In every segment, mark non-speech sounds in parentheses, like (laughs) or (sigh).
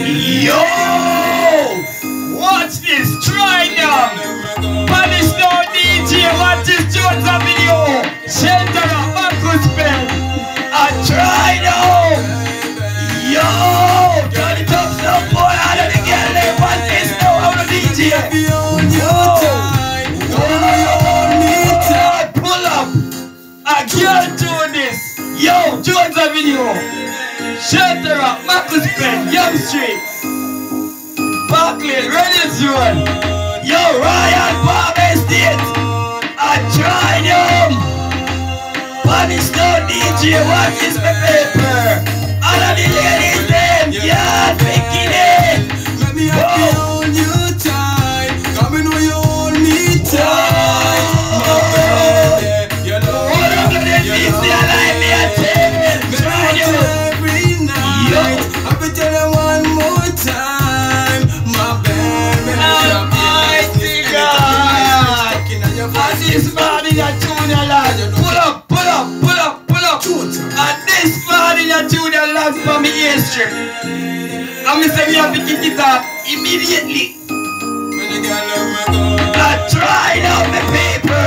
Yo! Watch this, try now! Punish no DJ, watch this Jones video! Center of Uncle Spell! I try now! Oh. Yo! Johnny Top Snow Boy, I don't get it, watch this now, I'm a DJ! Shatera, Marcus Penn, Young Street, Barclay, Reynolds Run. Yo Ryan Palm Estate, Punish the DJ, what is my I'ma me have to kick immediately. I tried out the paper.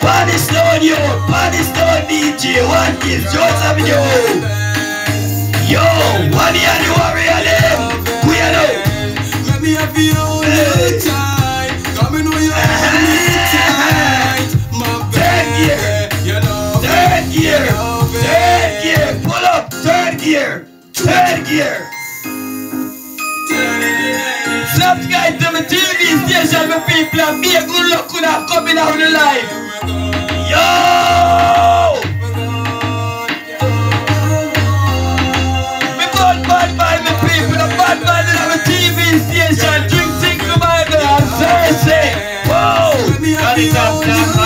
Paddy on yo. Paddy on DJ. What is Joseph, yo? Yo, what do you warrior them? We are. Let me have you on your time. Come and you have your time. My baby. Third year. Slap Subscribe to my TV station, my people, and be a good luck when I'm coming out of life. Yo! Me bad, bad, bad, bad, bad, and I'm Whoa! Got it up,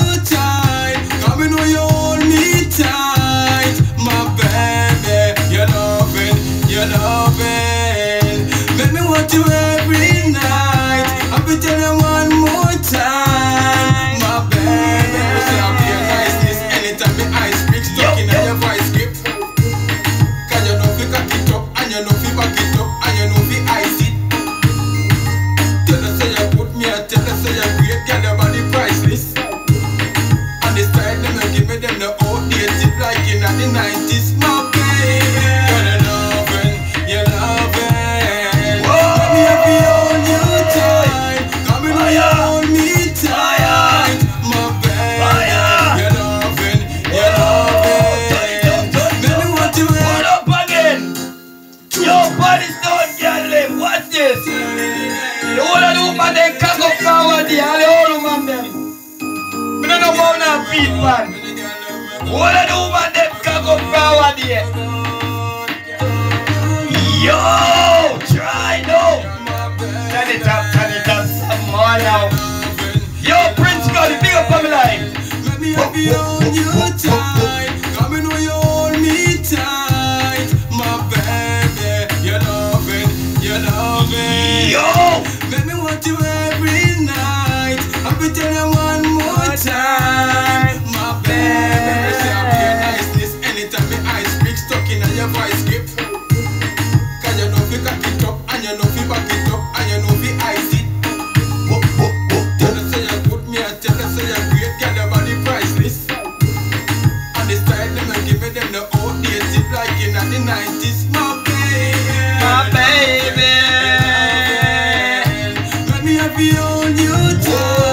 you your time. you do.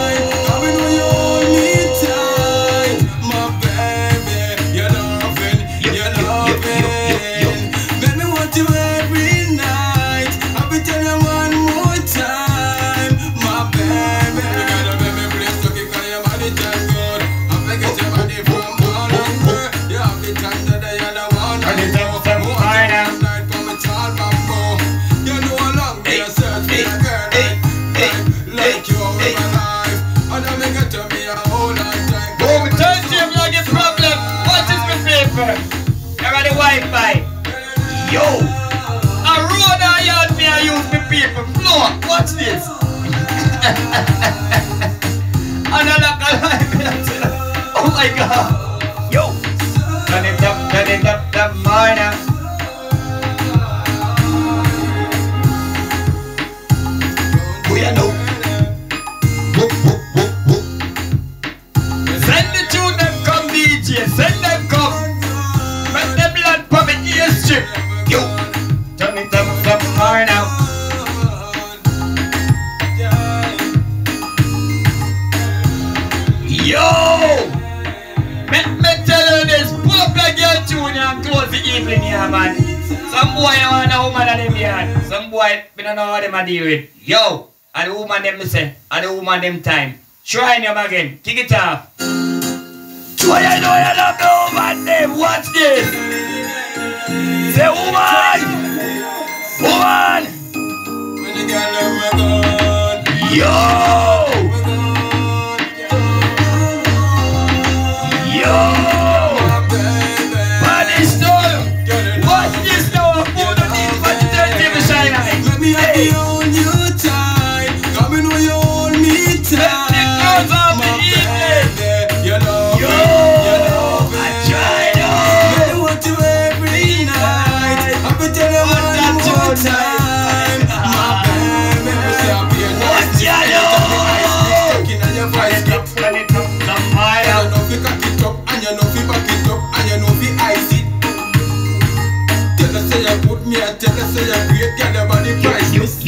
business. (laughs) Another Oh my god. Yo. Dun it up, dun it up, the minor. some boy want a woman of them yard. Some boy, you don't know how them I deal with. Yo, and the woman them say, and the woman them time. Try them again. Kick it off. Why I know you love the woman them? Watch this. Say woman. Woman. Yo. say a great girl, your body priceless.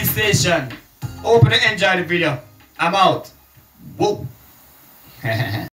TV station. Hope you enjoy the video. I'm out. Whoa. (laughs)